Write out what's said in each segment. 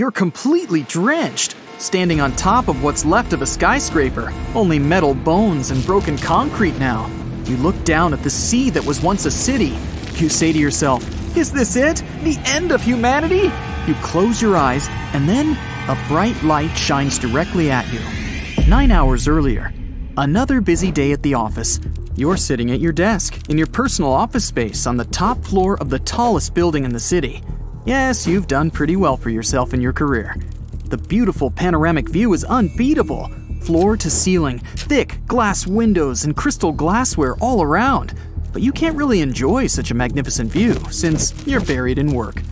you're completely drenched, standing on top of what's left of a skyscraper, only metal bones and broken concrete now. You look down at the sea that was once a city. You say to yourself, Is this it? The end of humanity? You close your eyes, and then a bright light shines directly at you. Nine hours earlier, another busy day at the office. You're sitting at your desk in your personal office space on the top floor of the tallest building in the city. Yes, you've done pretty well for yourself in your career. The beautiful panoramic view is unbeatable. Floor to ceiling, thick glass windows and crystal glassware all around. But you can't really enjoy such a magnificent view since you're buried in work.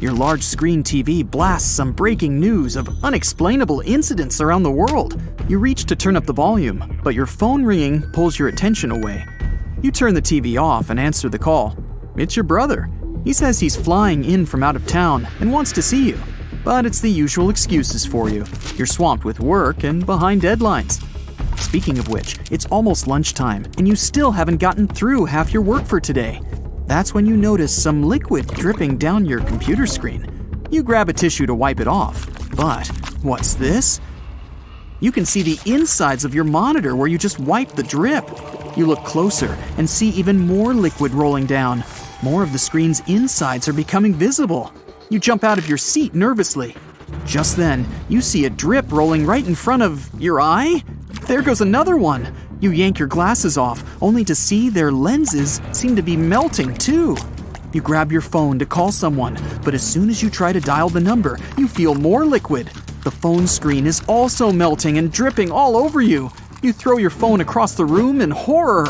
Your large screen TV blasts some breaking news of unexplainable incidents around the world. You reach to turn up the volume, but your phone ringing pulls your attention away. You turn the TV off and answer the call. It's your brother. He says he's flying in from out of town and wants to see you. But it's the usual excuses for you. You're swamped with work and behind deadlines. Speaking of which, it's almost lunchtime and you still haven't gotten through half your work for today. That's when you notice some liquid dripping down your computer screen. You grab a tissue to wipe it off. But what's this? You can see the insides of your monitor where you just wiped the drip. You look closer and see even more liquid rolling down. More of the screen's insides are becoming visible. You jump out of your seat nervously. Just then, you see a drip rolling right in front of your eye. There goes another one. You yank your glasses off, only to see their lenses seem to be melting too. You grab your phone to call someone, but as soon as you try to dial the number, you feel more liquid. The phone screen is also melting and dripping all over you. You throw your phone across the room in horror.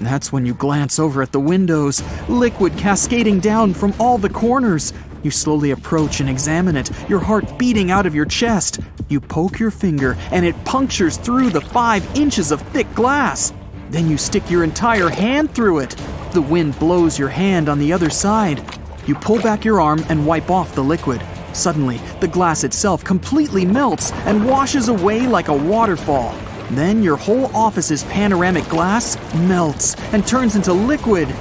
That's when you glance over at the windows, liquid cascading down from all the corners. You slowly approach and examine it, your heart beating out of your chest. You poke your finger, and it punctures through the five inches of thick glass. Then you stick your entire hand through it. The wind blows your hand on the other side. You pull back your arm and wipe off the liquid. Suddenly, the glass itself completely melts and washes away like a waterfall. Then your whole office's panoramic glass melts and turns into liquid.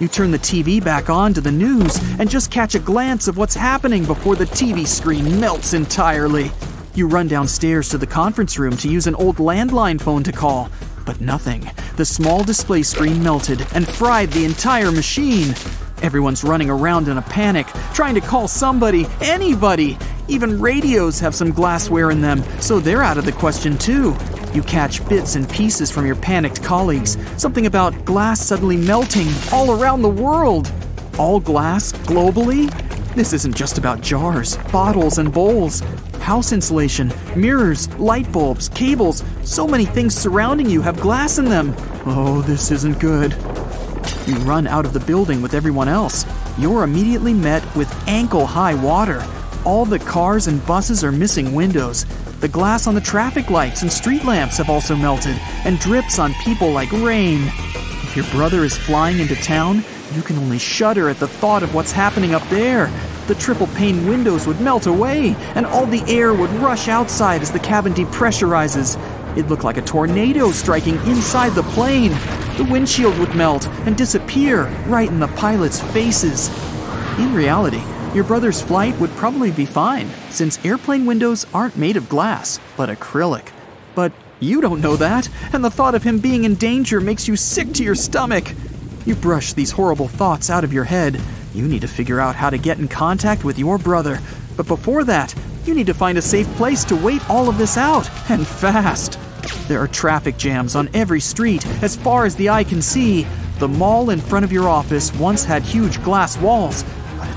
You turn the TV back on to the news and just catch a glance of what's happening before the TV screen melts entirely. You run downstairs to the conference room to use an old landline phone to call, but nothing. The small display screen melted and fried the entire machine. Everyone's running around in a panic, trying to call somebody, anybody. Even radios have some glassware in them, so they're out of the question too. You catch bits and pieces from your panicked colleagues, something about glass suddenly melting all around the world. All glass, globally? This isn't just about jars, bottles, and bowls. House insulation, mirrors, light bulbs, cables, so many things surrounding you have glass in them. Oh, this isn't good. You run out of the building with everyone else. You're immediately met with ankle high water. All the cars and buses are missing windows. The glass on the traffic lights and street lamps have also melted and drips on people like rain. If your brother is flying into town, you can only shudder at the thought of what's happening up there. The triple pane windows would melt away, and all the air would rush outside as the cabin depressurizes. It looked like a tornado striking inside the plane. The windshield would melt and disappear right in the pilots' faces. In reality, your brother's flight would probably be fine, since airplane windows aren't made of glass, but acrylic. But you don't know that, and the thought of him being in danger makes you sick to your stomach. You brush these horrible thoughts out of your head. You need to figure out how to get in contact with your brother. But before that, you need to find a safe place to wait all of this out, and fast. There are traffic jams on every street as far as the eye can see. The mall in front of your office once had huge glass walls,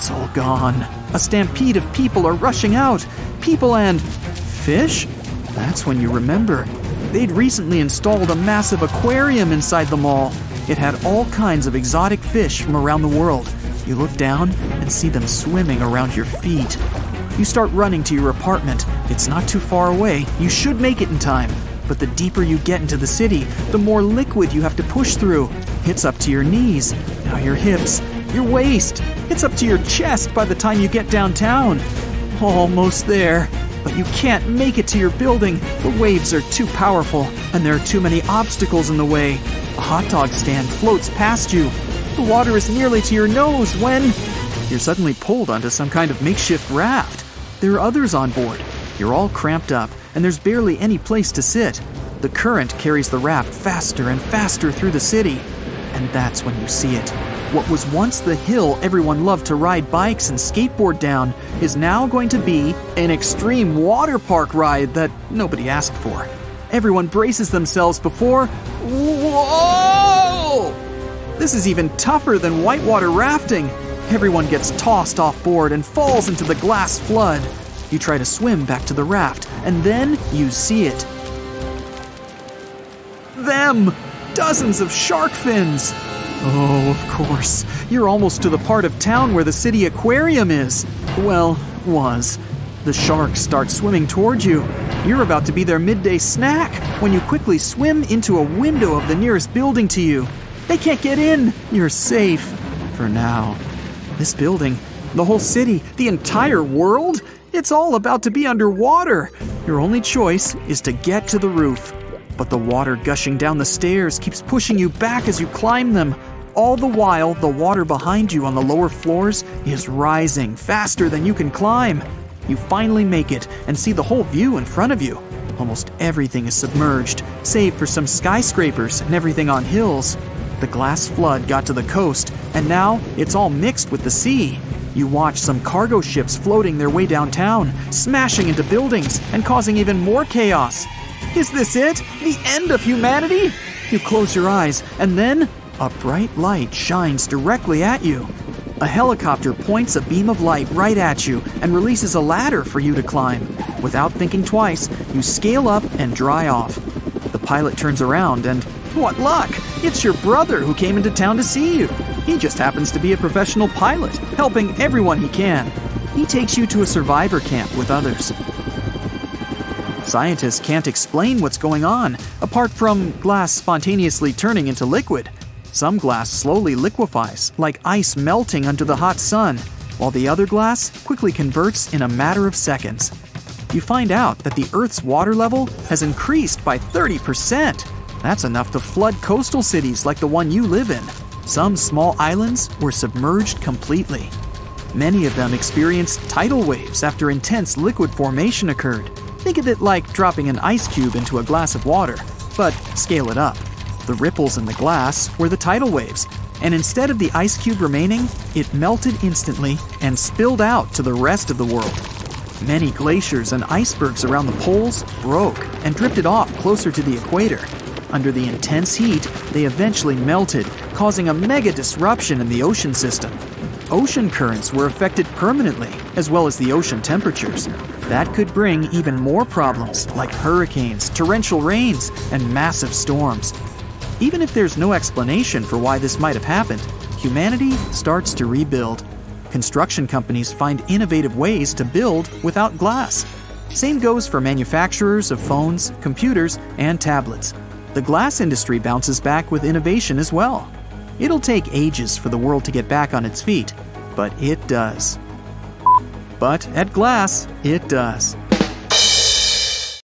it's all gone. A stampede of people are rushing out. People and fish? That's when you remember. They'd recently installed a massive aquarium inside the mall. It had all kinds of exotic fish from around the world. You look down and see them swimming around your feet. You start running to your apartment. It's not too far away. You should make it in time. But the deeper you get into the city, the more liquid you have to push through. It's up to your knees, now your hips, your waist. It's up to your chest by the time you get downtown. Almost there. But you can't make it to your building. The waves are too powerful, and there are too many obstacles in the way. A hot dog stand floats past you. The water is nearly to your nose when you're suddenly pulled onto some kind of makeshift raft. there are others on board. You're all cramped up, and there's barely any place to sit. The current carries the raft faster and faster through the city. And that's when you see it. What was once the hill everyone loved to ride bikes and skateboard down is now going to be an extreme water park ride that nobody asked for. Everyone braces themselves before. Whoa! This is even tougher than whitewater rafting. Everyone gets tossed off board and falls into the glass flood. You try to swim back to the raft, and then you see it. Them! Dozens of shark fins! Oh, of course. You're almost to the part of town where the city aquarium is. Well, was. The sharks start swimming toward you. You're about to be their midday snack when you quickly swim into a window of the nearest building to you. They can't get in. You're safe. For now. This building, the whole city, the entire world, it's all about to be underwater. Your only choice is to get to the roof. But the water gushing down the stairs keeps pushing you back as you climb them. All the while, the water behind you on the lower floors is rising faster than you can climb. You finally make it and see the whole view in front of you. Almost everything is submerged, save for some skyscrapers and everything on hills. The glass flood got to the coast, and now it's all mixed with the sea. You watch some cargo ships floating their way downtown, smashing into buildings and causing even more chaos. Is this it? The end of humanity? You close your eyes, and then a bright light shines directly at you. A helicopter points a beam of light right at you and releases a ladder for you to climb. Without thinking twice, you scale up and dry off. The pilot turns around and, what luck! It's your brother who came into town to see you. He just happens to be a professional pilot, helping everyone he can. He takes you to a survivor camp with others. Scientists can't explain what's going on, apart from glass spontaneously turning into liquid. Some glass slowly liquefies, like ice melting under the hot sun, while the other glass quickly converts in a matter of seconds. You find out that the Earth's water level has increased by 30%. That's enough to flood coastal cities like the one you live in. Some small islands were submerged completely. Many of them experienced tidal waves after intense liquid formation occurred. Think of it like dropping an ice cube into a glass of water, but scale it up. The ripples in the glass were the tidal waves, and instead of the ice cube remaining, it melted instantly and spilled out to the rest of the world. Many glaciers and icebergs around the poles broke and drifted off closer to the equator. Under the intense heat, they eventually melted, causing a mega disruption in the ocean system. Ocean currents were affected permanently, as well as the ocean temperatures. That could bring even more problems like hurricanes, torrential rains, and massive storms. Even if there's no explanation for why this might have happened, humanity starts to rebuild. Construction companies find innovative ways to build without glass. Same goes for manufacturers of phones, computers, and tablets. The glass industry bounces back with innovation as well. It'll take ages for the world to get back on its feet, but it does. But at Glass, it does.